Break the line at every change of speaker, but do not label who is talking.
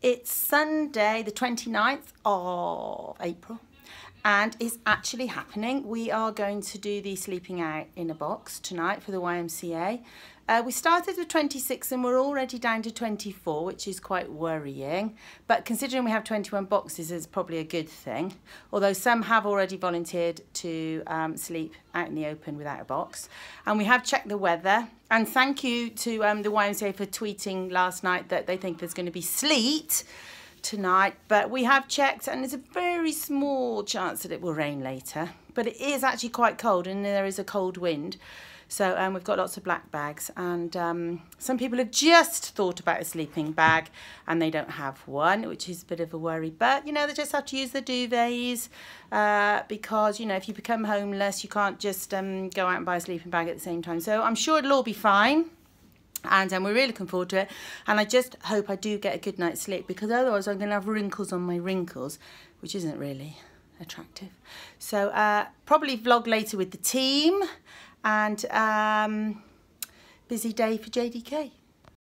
It's Sunday the 29th of April and it's actually happening. We are going to do the sleeping out in a box tonight for the YMCA. Uh, we started with 26 and we're already down to 24, which is quite worrying. But considering we have 21 boxes, is probably a good thing. Although some have already volunteered to um, sleep out in the open without a box. And we have checked the weather. And thank you to um, the YMCA for tweeting last night that they think there's going to be sleet tonight. But we have checked and there's a very small chance that it will rain later. But it is actually quite cold and there is a cold wind. So um, we've got lots of black bags and um, some people have just thought about a sleeping bag and they don't have one, which is a bit of a worry. But, you know, they just have to use the duvets uh, because, you know, if you become homeless, you can't just um, go out and buy a sleeping bag at the same time. So I'm sure it'll all be fine and um, we're really looking forward to it. And I just hope I do get a good night's sleep because otherwise I'm going to have wrinkles on my wrinkles which isn't really attractive. So uh, probably vlog later with the team. And um, busy day for JDK.